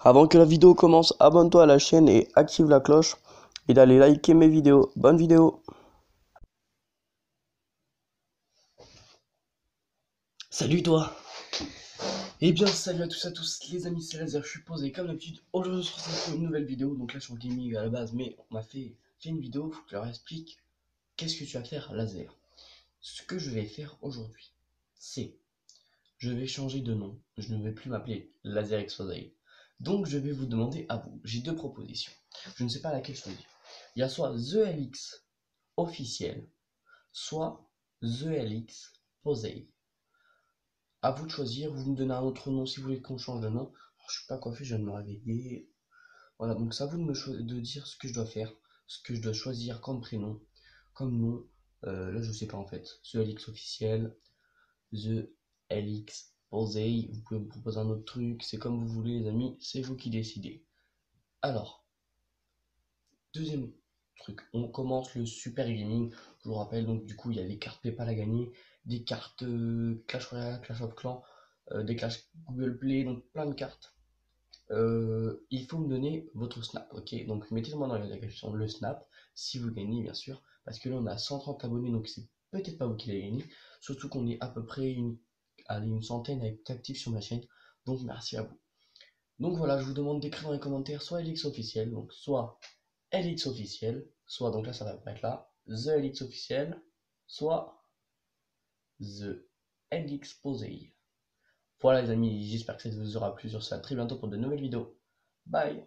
Avant que la vidéo commence, abonne-toi à la chaîne et active la cloche. Et d'aller liker mes vidéos. Bonne vidéo. Salut toi. Eh bien salut à tous à tous les amis, c'est Laser, je suis posé comme d'habitude. Aujourd'hui je retrouve une nouvelle vidéo, donc là je suis en gaming à la base, mais on m'a fait, fait une vidéo, faut que je leur explique qu'est-ce que tu vas faire Laser. Ce que je vais faire aujourd'hui, c'est, je vais changer de nom, je ne vais plus m'appeler Laser Exposé. Donc je vais vous demander à vous, j'ai deux propositions, je ne sais pas laquelle choisir. Il y a soit The LX officiel, soit The LX Posey. À vous de choisir, vous me donnez un autre nom si vous voulez qu'on change de nom. Alors, je suis pas coiffé, je viens de me réveiller. Voilà, donc à vous de me de dire ce que je dois faire, ce que je dois choisir comme prénom, comme nom. Euh, là, je sais pas en fait. The LX officiel, The LX Posey. Vous pouvez me proposer un autre truc, c'est comme vous voulez, les amis, c'est vous qui décidez. Alors, deuxième truc, on commence le Super Gaming. Je vous rappelle, donc du coup, il y a les cartes PayPal à gagner, des cartes euh, Clash Royale, Clash of Clans, euh, des Clash Google Play, donc plein de cartes. Euh, il faut me donner votre snap, ok? Donc mettez-moi dans la description le snap si vous gagnez, bien sûr, parce que là on a 130 abonnés, donc c'est peut-être pas vous qui l'avez gagné. Surtout qu'on est à peu près une, une centaine avec sur ma chaîne, donc merci à vous. Donc voilà, je vous demande d'écrire dans les commentaires soit LX officiel, donc soit LX officiel, soit donc là ça va être là, The LX officiel, soit The LX Posey. Voilà les amis, j'espère que ça vous aura plu sur ça. très bientôt pour de nouvelles vidéos. Bye